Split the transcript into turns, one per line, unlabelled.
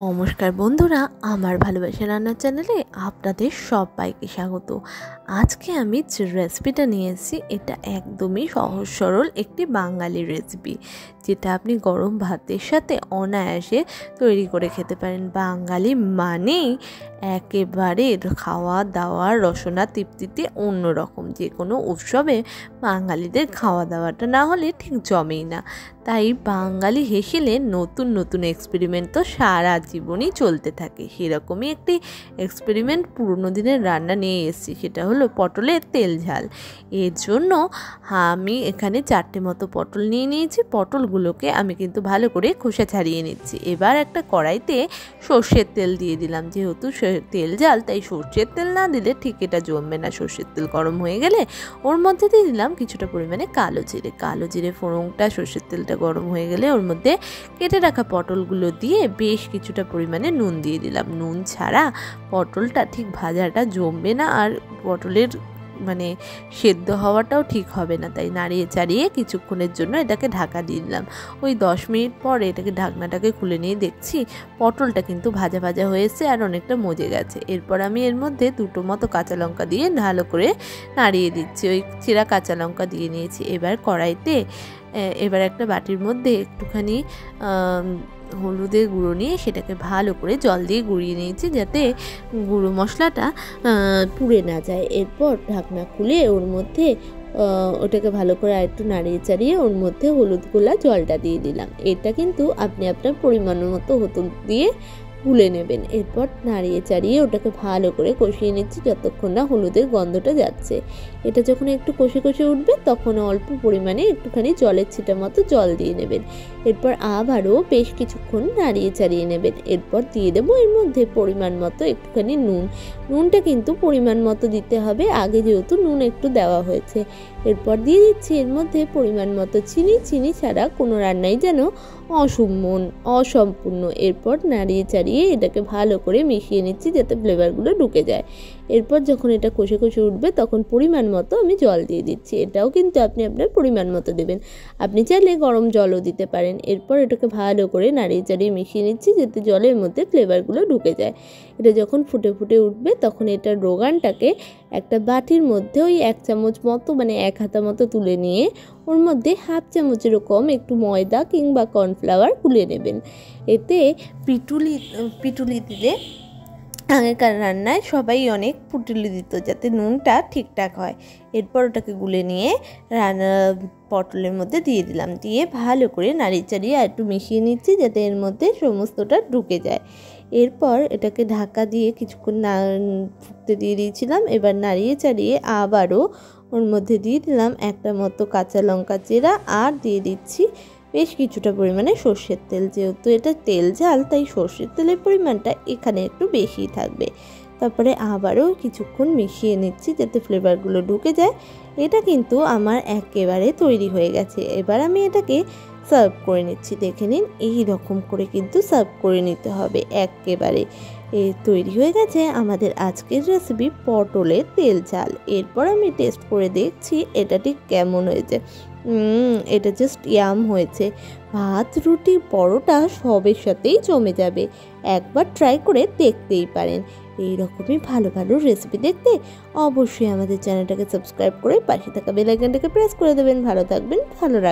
নমস্কার বন্ধুরা, আমার ভালোবাসা রান্নার চ্যানেলে আপনাদের সবাইকে স্বাগত। আজকে আমি যে রেসিপিটা নিয়ে এসেছি এটা একদমই সহজ সরল একটি বাঙালি রেসিপি যেটা আপনি গরম ভাতের সাথে অনায়াসে তৈরি করে খেতে পারেন। বাঙালি মানেই একেবারে খাওয়া দাওয়ার রসনা তৃপ্তিতে অন্যরকম। যে কোনো উৎসবে বাঙালিদের খাওয়া দাওয়াটা না হলে ঠিক জমেই না। তাই বাঙালি হেসেলে নতুন নতুন এক্সপেরিমেন্ট তো সারা জীবনই চলতে থাকে। সেরকমই একটি এক্সপেরিমেন্ট পুরনো দিনের রান্না নিয়ে এসেছি, সেটা হলো পটলের তেল ঝাল। এর জন্য আমি এখানে চারটে মতো পটল নিয়ে নিয়েছি। পটলগুলোকে আমি কিন্তু ভালো করে খোসা ছাড়িয়ে নিচ্ছি। এবার একটা কড়াইতে সর্ষের তেল দিয়ে দিলাম। যেহেতু তেল ঝাল, তাই সর্ষের তেল না দিলে ঠিক এটা জমবে না। সর্ষের তেল গরম হয়ে গেলে ওর মধ্যে দিয়ে দিলাম কিছুটা পরিমাণে কালো জিরে। কালো জিরে ফোড়নটা সর্ষের তেলটা গরম হয়ে গেলে ওর মধ্যে কেটে রাখা পটলগুলো দিয়ে বেশ কিছুটা পরিমাণে নুন দিয়ে দিলাম। নুন ছাড়া পটলটা ঠিক ভাজাটা জমবে না আর পটলের মানে সেদ্ধ হওয়াটাও ঠিক হবে না। তাই নাড়িয়ে চাড়িয়ে কিছুক্ষণের জন্য এটাকে ঢাকা দিয়ে দিলাম। ওই দশ মিনিট পরে এটাকে ঢাকনাটাকে খুলে নিয়ে দেখছি পটলটা কিন্তু ভাজা ভাজা হয়েছে আর অনেকটা মজে গেছে। এরপর আমি এর মধ্যে দুটো মতো কাঁচা লঙ্কা দিয়ে ভালো করে নাড়িয়ে দিচ্ছি। ওই চিরা কাঁচা লঙ্কা দিয়ে নিয়েছি। এবার কড়াইতে এবার একটা বাটির মধ্যে একটুখানি হলুদের গুঁড়ো নিয়ে সেটাকে ভালো করে জল দিয়ে গুঁড়িয়ে নিয়েছি যাতে গুঁড়ো মশলাটা পুড়ে না যায়। এরপর ঢাকনা খুলে ওর মধ্যে ওটাকে ভালো করে আরেকটু নাড়িয়ে চাড়িয়ে ওর মধ্যে হলুদ গোলা জলটা দিয়ে দিলাম। এটা কিন্তু আপনি আপনার পরিমাণ মতো হতুল দিয়ে গুলে নেবেন। এরপর নাড়িয়ে চাড়িয়ে ওটাকে ভালো করে কষিয়ে নিচ্ছি যতক্ষণ না হলুদের গন্ধটা যাচ্ছে। এটা যখন একটু কষে কষে উঠবে, তখন অল্প পরিমাণে একটুখানি জলের ছিটা মতো জল দিয়ে নেবেন। এরপর আবারও বেশ কিছুক্ষণ নাড়িয়ে চাড়িয়ে নেবেন। এরপর দিয়ে দেবো এর মধ্যে পরিমাণ মতো একটুখানি নুন। নুনটা কিন্তু পরিমাণ মতো দিতে হবে, আগে যেহেতু নুন একটু দেওয়া হয়েছে। এরপর দিয়ে দিচ্ছি এর মধ্যে পরিমাণ মতো চিনি। চিনি ছাড়া কোনো রান্নাই যেন অসম্মন অসম্পূর্ণ। এরপর নাড়িয়ে চাড়িয়ে এটাকে ভালো করে মিশিয়ে নিচ্ছি যাতে ফ্লেভারগুলো ঢুকে যায়। এরপর যখন এটা কষে কষে উঠবে, তখন পরিমাণ মতো আমি জল দিয়ে দিচ্ছি। এটাও কিন্তু আপনি আপনার পরিমাণ মতো দেবেন। আপনি চাইলে গরম জলও দিতে পারেন। এরপর এটাকে ভালো করে নাড়িয়ে চাড়িয়ে মিশিয়ে নিচ্ছি, যাতে জলের মধ্যে ফ্লেভারগুলো ঢুকে যায়। এটা যখন ফুটে ফুটে উঠবে, তখন এটার রোগানটাকে একটা বাটির মধ্যে ওই এক চামচ মতো মানে এক হাতা মতো তুলে নিয়ে ওর মধ্যে হাফ চামচ এরকম একটু ময়দা কিংবা কর্নফ্লাওয়ার গুলে নেবেন। এতে পিটুলি পিটুলি দিলে আগেকার রান্নায় সবাই অনেক পুটুলি দিত যাতে নুনটা ঠিকঠাক হয়। এরপর ওটাকে গুলে নিয়ে রান্না পটলের মধ্যে দিয়ে দিলাম। দিয়ে ভালো করে নাড়িয়ে চাড়িয়ে আর একটু মিশিয়ে নিচ্ছি যাতে এর মধ্যে সমস্তটা ঢুকে যায়। এরপর এটাকে ঢাকা দিয়ে কিছুক্ষণ না ফুটতে দিয়ে দিয়েছিলাম। এবার নাড়িয়ে চাড়িয়ে আবারও ওর মধ্যে দিয়ে দিলাম একটা মতো কাঁচা লঙ্কা চেরা। আর দিয়ে দিচ্ছি বেশ কিছুটা পরিমাণে সর্ষের তেল, যেহেতু এটা তেল ঝাল, তাই সর্ষের তেলের পরিমাণটা এখানে একটু বেশি থাকবে। তারপরে আবারও কিছুক্ষণ মিশিয়ে নিচ্ছি যাতে ফ্লেভারগুলো ঢুকে যায়। এটা কিন্তু আমার একেবারে তৈরি হয়ে গেছে। এবার আমি এটাকে সার্ভ করে নিচ্ছি। দেখে নিন, এই রকম করে কিন্তু সার্ভ করে নিতে হবে একেবারে। এ তৈরি হয়ে গেছে আমাদের আজকের রেসিপি পটলের তেল ঝাল। এরপর আমি টেস্ট করে দেখছি এটা ঠিক কেমন হয়েছে। এটা জাস্ট ইয়াম হয়েছে। ভাত, রুটি, পরোটা সবের সাথেই জমে যাবে। একবার ট্রাই করে দেখতেই পারেন। এই রকমই ভালো ভালো রেসিপি দেখতে অবশ্যই আমাদের চ্যানেলটাকে সাবস্ক্রাইব করে পাশে থাকা বেলাইকানটাকে প্রেস করে দেবেন। ভালো থাকবেন, ভালো রাখবেন।